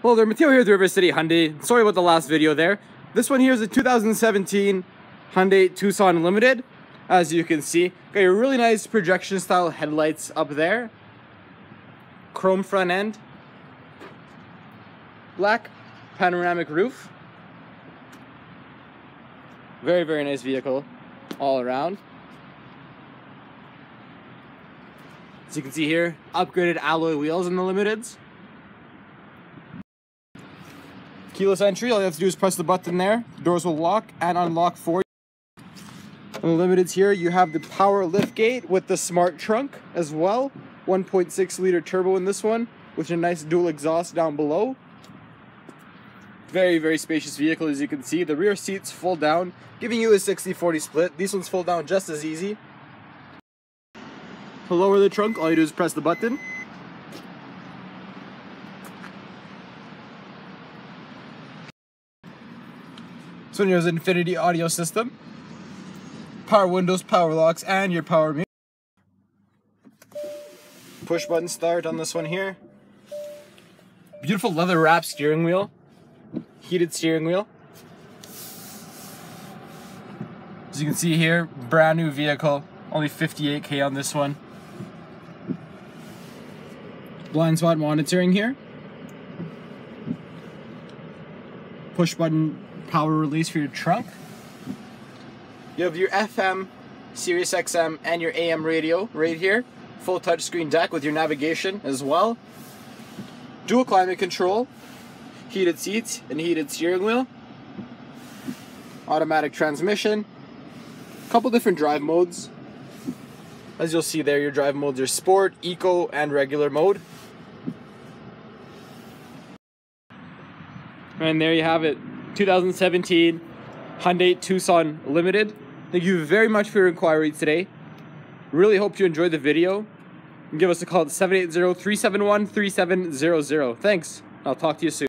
Hello there, Mateo here with River City Hyundai. Sorry about the last video there. This one here is a 2017 Hyundai Tucson Limited. As you can see, got your really nice projection style headlights up there. Chrome front end. Black panoramic roof. Very, very nice vehicle all around. As you can see here, upgraded alloy wheels in the Limiteds. Keyless entry, all you have to do is press the button there. Doors will lock and unlock for you. On the limiteds here, you have the power lift gate with the smart trunk as well. 1.6 liter turbo in this one with a nice dual exhaust down below. Very, very spacious vehicle as you can see. The rear seats fold down, giving you a 60-40 split. These ones fold down just as easy. To lower the trunk, all you do is press the button. One Infinity audio system. Power windows, power locks, and your power mute. Push button start on this one here. Beautiful leather wrap steering wheel. Heated steering wheel. As you can see here, brand new vehicle. Only 58k on this one. Blind spot monitoring here. Push button power release for your trunk. You have your FM, Sirius XM, and your AM radio right here. Full touchscreen deck with your navigation as well. Dual climate control, heated seats, and heated steering wheel. Automatic transmission. Couple different drive modes. As you'll see there, your drive modes are sport, eco, and regular mode. And there you have it. 2017 Hyundai Tucson Limited. Thank you very much for your inquiry today. Really hope you enjoyed the video. Give us a call at 780-371-3700. Thanks. I'll talk to you soon.